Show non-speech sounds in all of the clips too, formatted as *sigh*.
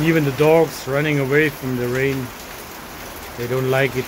Even the dogs running away from the rain. They don't like it.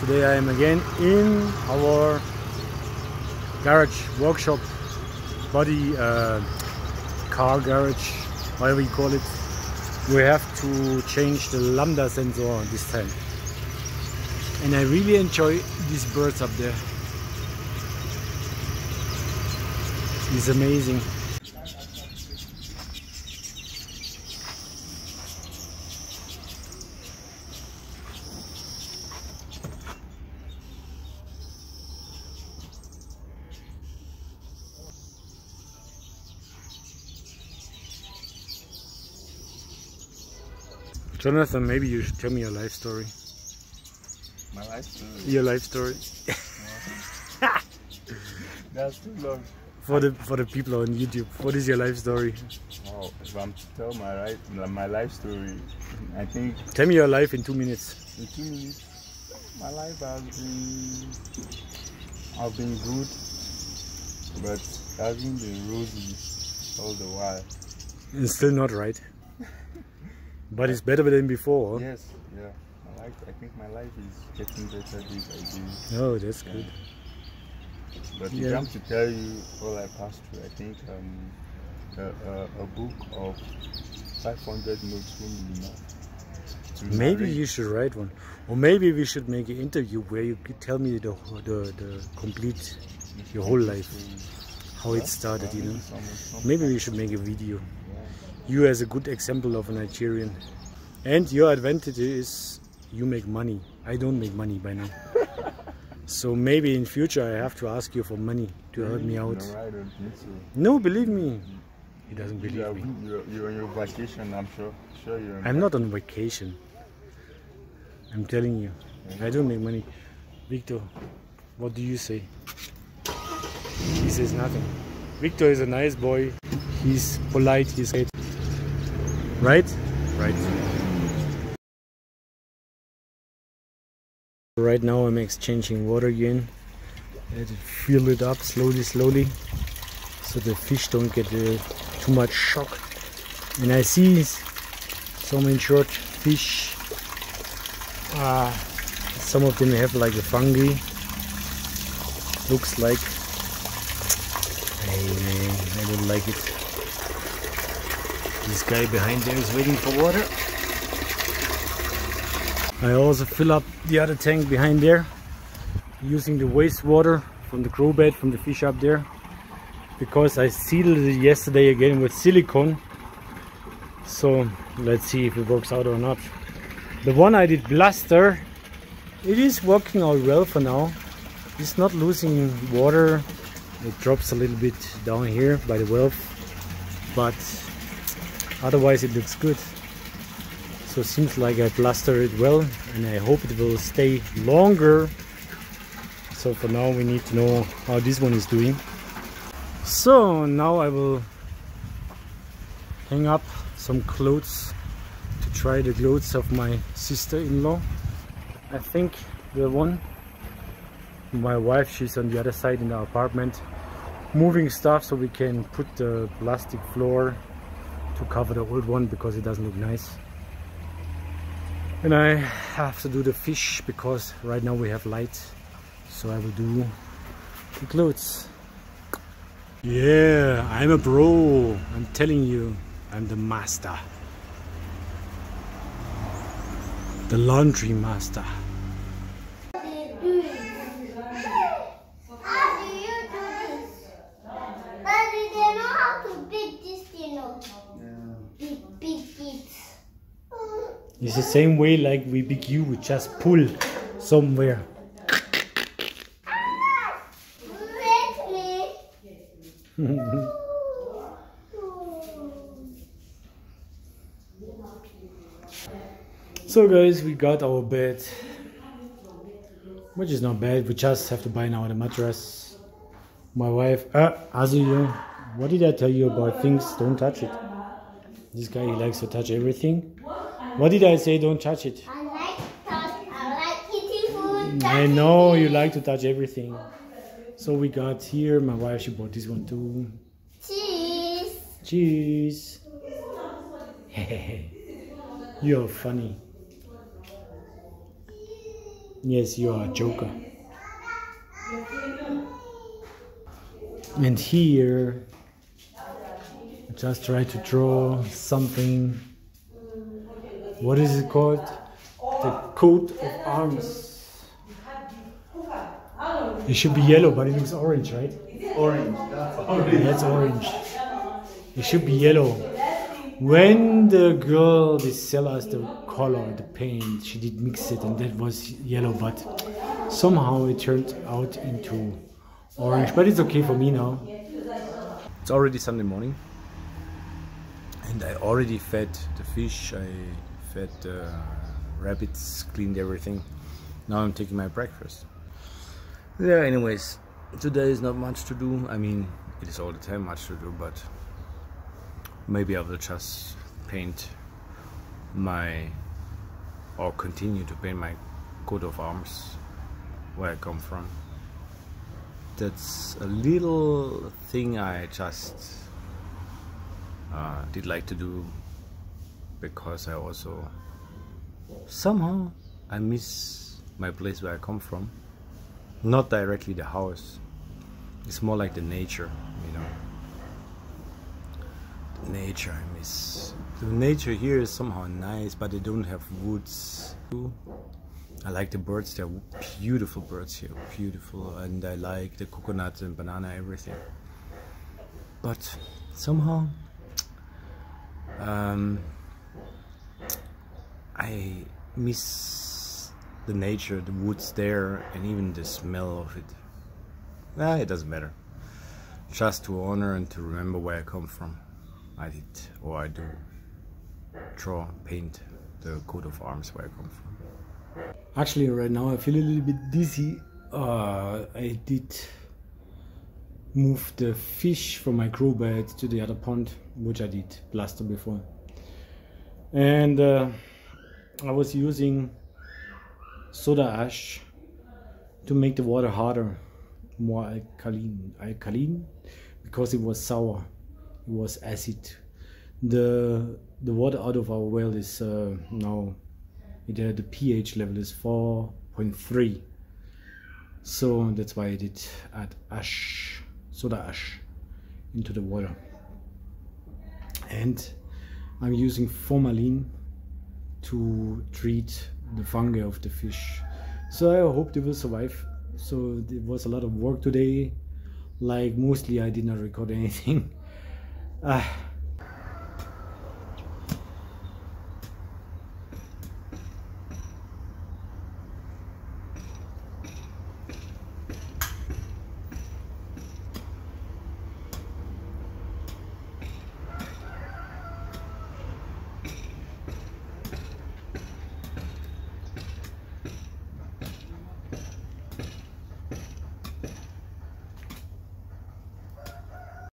Today I am again in our garage workshop, body uh, car garage, whatever you call it. We have to change the lambda sensor this time. And I really enjoy these birds up there. It's amazing. Jonathan, maybe you should tell me your life story. My life story. Your life story. *laughs* That's too long. For the for the people on YouTube, what is your life story? Oh, if I'm to tell my life, my life story, I think Tell me your life in two minutes. in two minutes, my life has been, I've been good, but hasn't been rosy all the while. It's still not right. But it's better than before. Yes, yeah. I like. I think my life is getting better day by day. Oh, that's Yeah. good. But Yeah. if I'm to tell you all I passed through, I think um, a, a, a book of 500 notes won't be enough. Maybe narrate. you should write one, or maybe we should make an interview where you could tell me the the, the complete your whole life, how it started. You know, maybe we should make a video. You as a good example of a Nigerian, and your advantage is you make money. I don't make money by now. *laughs* So maybe in future I have to ask you for money to help me out. No, I don't think so. No, believe me. He doesn't believe are, me. you're, you're on your vacation, I'm sure. Sure, you're. on I'm not on vacation. I'm telling you. I don't make money. Victor, what do you say? He says nothing. Victor is a nice boy. He's polite. He's great. Right? Right. Right now I'm exchanging water again. To fill it up slowly, slowly, so the fish don't get uh, too much shock. And I see some injured fish. Uh, some of them have like a fungi. Looks like. Hey man, I don't like it. This guy behind there is waiting for water. I also fill up the other tank behind there using the wastewater from the grow bed from the fish up there because I sealed it yesterday again with silicone. So let's see if it works out or not. The one I did blaster it is working out well for now. It's not losing water. It drops a little bit down here by the valve but otherwise it looks good so it seems like I plastered it well and I hope it will stay longer so for now we need to know how this one is doing so now I will hang up some clothes to try the clothes of my sister-in-law. I think the one. My wife, she's on the other side in the apartment moving stuff so we can put the plastic floor to cover the old one because it doesn't look nice. And I have to do the fish because right now we have light. So I will do the clothes. Yeah, I'm a bro. I'm telling you, I'm the master. The laundry master. How do you do this? Daddy, they know how to beat this, you know. Beat, beat it. It's the same way like we big you, we just pull somewhere. *laughs* So guys, we got our bed, which is not bad. We just have to buy now the mattress. My wife, uh, what did I tell you about things? Don't touch it. This guy, he likes to touch everything. What did I say? Don't touch it. I like touch. I like eating food. Mm, I know you like to touch everything. So we got here. My wife, she bought this one too. Cheese. Cheese. *laughs* You're funny. Yes, you are a joker. And here, I just try to draw something. What is it called? The coat of arms. It should be yellow, but it looks orange, right? Orange. That's orange. That's orange. It should be yellow. When the girl they sell us the color, the paint, she did mix it and that was yellow, but somehow it turned out into orange. But it's okay for me now. It's already Sunday morning, and I already fed the fish. I fed the rabbits, cleaned everything. Now I'm taking my breakfast. Yeah. Anyways, today is not much to do. I mean, it is all the time much to do, but maybe I will just paint my or continue to paint my coat of arms where I come from that's a little thing I just uh, did like to do because I also somehow I miss my place where I come from. Not directly the house. It's more like the nature you know. The nature I miss. The nature here is somehow nice but they don't have woods. I like the birds. They're beautiful birds here, beautiful, and I like the coconut and banana, everything. But somehow, um, I miss the nature, the woods there, and even the smell of it. Ah, it doesn't matter. Just to honor and to remember where I come from, I did, or I do, draw, paint the coat of arms where I come from. Actually, right now I feel a little bit dizzy. Uh, I did move the fish from my grow bed to the other pond, which I did plaster before. And uh, I was using soda ash to make the water harder, more alkaline, alkaline, because it was sour, it was acid. The the water out of our well is uh, now it, uh, the pH level is 4.3 so that's why I did add ash soda ash into the water and I'm using formalin to treat the fungi of the fish. So I hope they will survive. So it was a lot of work today. Like mostly I did not record anything. *laughs* Ah